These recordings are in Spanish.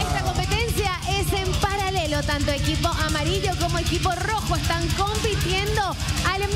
Esta competencia es en paralelo. Tanto equipo amarillo como equipo rojo están compitiendo al mismo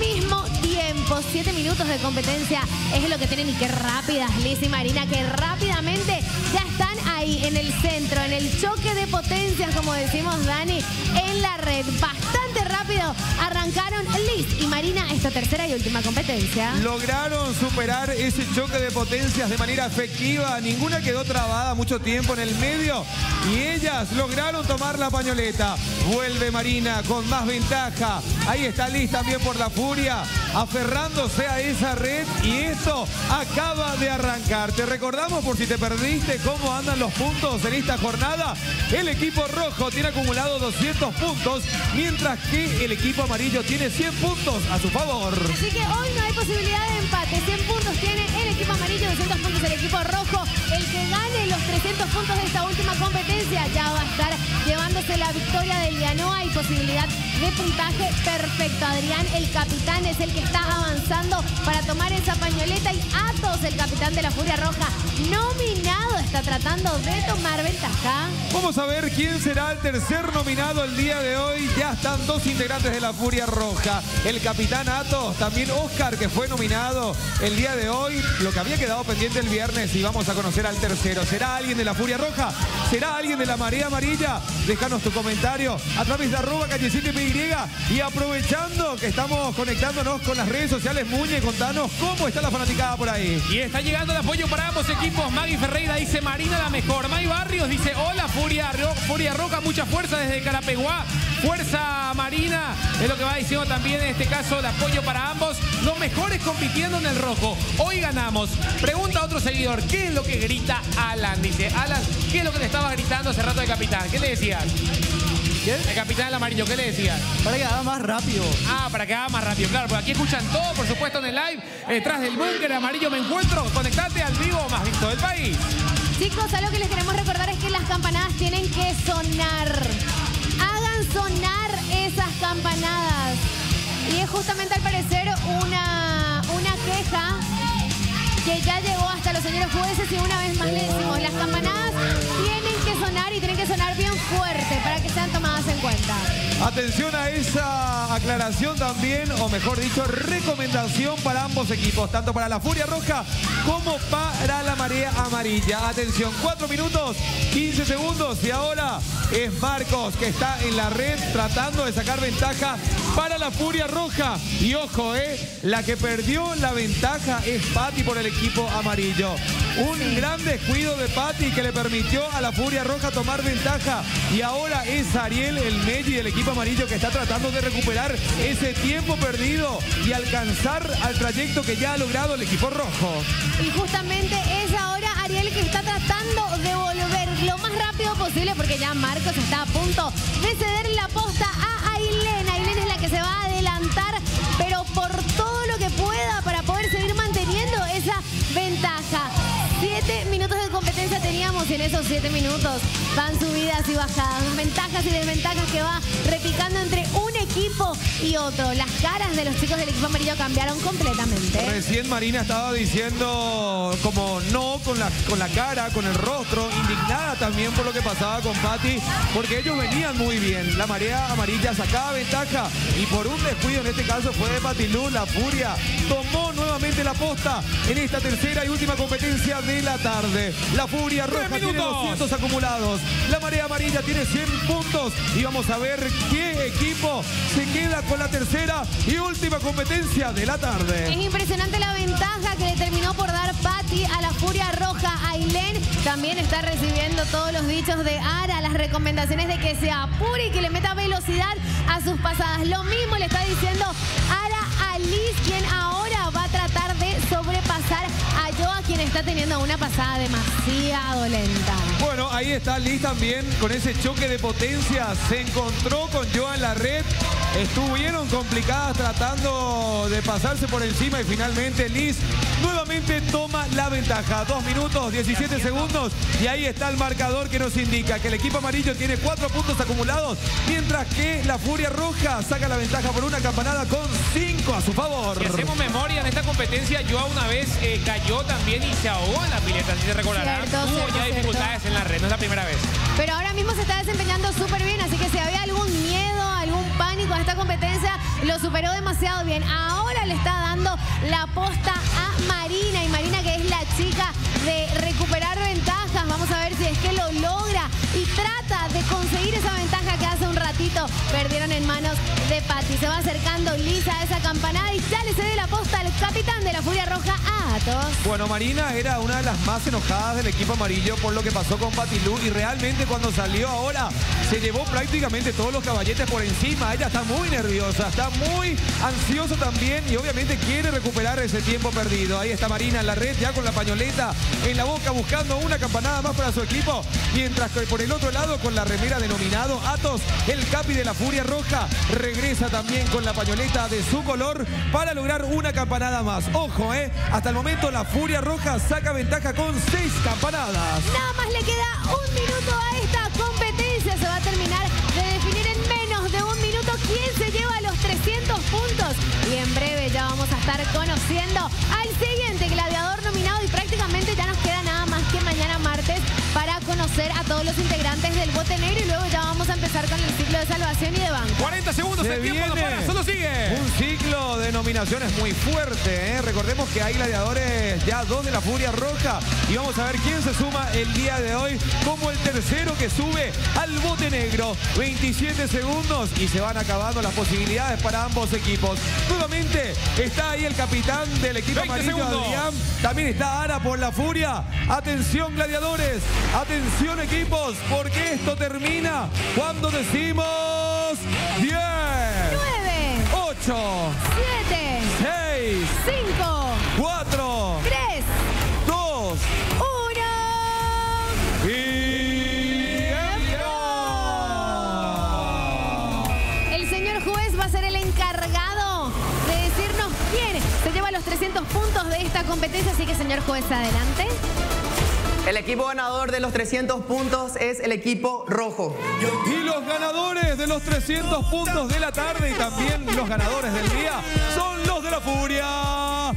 tiempo. Siete minutos de competencia es lo que tienen. Y qué rápidas, Liz y Marina, que rápidamente ya están ahí en el centro, en el choque de potencias, como decimos Dani, en la red. Bastante rápido arrancaron Liz y Marina esta tercera y última competencia. Lograron superar ese choque de potencias de manera efectiva. Ninguna quedó trabada mucho tiempo en el medio y ellas lograron tomar la pañoleta. Vuelve Marina con más ventaja. Ahí está Liz también por la furia, aferrándose a esa red y esto acaba de arrancar. Te recordamos por si te perdiste cómo andan los puntos en esta jornada. El equipo rojo tiene acumulado 200 puntos, mientras que el equipo amarillo tiene 100 puntos a su favor. Así que hoy no hay posibilidad de empate. 100 puntos tiene el equipo amarillo, 200 puntos el equipo rojo. El que gane los 300 puntos de esta última competencia ya va a estar llevándose la victoria del día. No hay posibilidad de puntaje perfecto. Adrián, el capitán, es el que está avanzando para tomar esa pañoleta y Atos, el capitán de la Furia Roja, nominado, está tratando de tomar ventaja. Vamos a ver quién será el tercer nominado el día de hoy. Ya están dos integrantes de la Furia Roja. El capitán Atos, también Oscar, que fue nominado el día de hoy. Lo que había quedado pendiente el viernes y vamos a conocer al tercero. ¿Será alguien de la Furia Roja? ¿Será alguien de la Marea Amarilla? Déjanos tu comentario a través de arroba callecito y aprovechando que estamos conectándonos con las redes sociales, Muñe, contanos cómo está la fanaticada por ahí. Y está llegando el apoyo para ambos equipos. Maggie Ferreira dice Marina la mejor. May Barrios dice hola Furia, Furia Roja, mucha fuerza desde Carapeguá. Fuerza Marina es lo que va diciendo también en este caso el apoyo para ambos. Los mejores compitiendo en el rojo. Hoy ganamos. Pregunta a otro seguidor, ¿qué es lo que grita Alan? Dice, Alan, ¿qué es lo que le estaba gritando hace rato de capitán? ¿Qué le decías? El capitán del amarillo, ¿qué le decía? Para que haga más rápido. Ah, para que haga más rápido, claro, porque aquí escuchan todo, por supuesto, en el live. Detrás del búnker amarillo me encuentro. Conectate al vivo más visto del país. Chicos, algo que les queremos recordar es que las campanadas tienen que sonar. Hagan sonar esas campanadas. Y es justamente al parecer una, una queja que ya llegó hasta los señores jueces y una vez más le decimos, las campanadas Atención a esa aclaración también, o mejor dicho, recomendación para ambos equipos, tanto para la Furia Roja como para la Marea Amarilla. Atención, 4 minutos, 15 segundos y ahora es Marcos que está en la red tratando de sacar ventaja para la Furia Roja. Y ojo, eh, la que perdió la ventaja es Patti por el equipo amarillo. Un gran descuido de Patti que le permitió a la Furia Roja tomar ventaja. Y ahora es Ariel, el Meji del equipo amarillo que está tratando de recuperar ese tiempo perdido y alcanzar al trayecto que ya ha logrado el equipo rojo. Y justamente es ahora Ariel que está tratando de volver lo más rápido posible porque ya Marcos está a punto de ceder la posta see 7 minutos de competencia teníamos y en esos 7 minutos van subidas y bajadas, ventajas y desventajas que va repicando entre un equipo y otro. Las caras de los chicos del equipo amarillo cambiaron completamente. Recién Marina estaba diciendo como no con la, con la cara, con el rostro, indignada también por lo que pasaba con Patti, porque ellos venían muy bien. La marea amarilla sacaba ventaja y por un descuido, en este caso fue de Patilú, la furia tomó nuevamente la posta en esta tercera y última competencia de la tarde. La furia roja tiene 200 acumulados. La marea amarilla tiene 100 puntos y vamos a ver qué equipo se queda con la tercera y última competencia de la tarde. Es impresionante la ventaja que le terminó por dar Patti a la Furia Roja. Ailén también está recibiendo todos los dichos de Ara, las recomendaciones de que se apure y que le meta velocidad a sus pasadas. Lo mismo le está diciendo Ara a Liz, quien ahora pasada demasiado lenta. Bueno, ahí está Liz también con ese choque de potencia. Se encontró con Joa en la red Estuvieron complicadas tratando de pasarse por encima y finalmente Liz nuevamente toma la ventaja. Dos minutos, 17 segundos y ahí está el marcador que nos indica que el equipo amarillo tiene cuatro puntos acumulados, mientras que la Furia Roja saca la ventaja por una campanada con cinco a su favor. Competencia, Joa una vez eh, cayó también y se ahogó en la pileta, si se recordarán. Hubo ya dificultades en la red, no es la primera vez. Pero ahora mismo se está desempeñando súper bien, así que si había algún miedo, algún pánico a esta competencia, lo superó demasiado bien. Ahora le está dando la posta a Marina, y Marina que es la chica de recuperar ventajas. Vamos a ver si es que lo logra y trata de conseguir esa ventaja que hace un ratito perdieron en manos de Patti. Se va acercando Lisa a esa campanada y ya le cede la posta al capitán de la Furia Roja, a Atos. Bueno, Marina era una de las más enojadas del equipo amarillo por lo que pasó con Patilú y realmente cuando salió ahora se llevó prácticamente todos los caballetes por encima. Ella está muy nerviosa, está muy ansiosa también y obviamente quiere recuperar ese tiempo perdido. Ahí está Marina en la red ya con la pañoleta en la boca buscando una campanada más para su equipo. Mientras que por el otro lado con la remera denominado Atos, el capi de la Furia Roja regresa también con la pañoleta de su color para lograr una campanada más. Ojo, eh, hasta el momento la Furia Roja saca ventaja con seis campanadas. Nada más le queda un minuto a esta competencia. Se va a terminar de definir en menos de un minuto quién se lleva los 300 puntos. Y en breve ya vamos a estar conociendo al salvación y de banco. 40 segundos, Se el tiempo no para, solo sigue. Un ciclo de nominaciones muy fuerte. ¿eh? Recordemos que hay gladiadores ya dos de la Furia Roja. Y vamos a ver quién se suma el día de hoy como el tercero que sube al bote negro. 27 segundos y se van acabando las posibilidades para ambos equipos. Nuevamente está ahí el capitán del equipo 20 amarillo, segundos. Adrián. También está Ara por la Furia. Atención gladiadores, atención equipos, porque esto termina cuando decimos 10. 9, 8, 7, 6, 5, 4, 3, 2 1. y... El señor juez va a ser el encargado de decirnos quién se lleva los 300 puntos de esta competencia. Así que, señor juez, adelante. El equipo ganador de los 300 puntos es el equipo rojo. Y los ganadores de los 300 puntos de la tarde y también los ganadores del día son los de la Furia